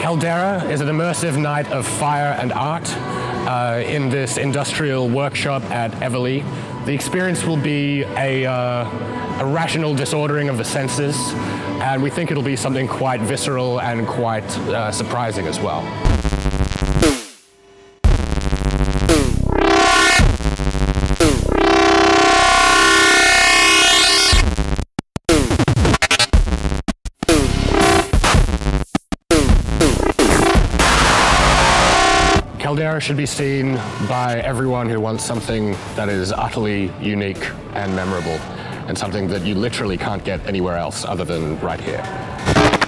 Caldera is an immersive night of fire and art uh, in this industrial workshop at Eveleigh. The experience will be a, uh, a rational disordering of the senses, and we think it'll be something quite visceral and quite uh, surprising as well. Caldera should be seen by everyone who wants something that is utterly unique and memorable, and something that you literally can't get anywhere else other than right here.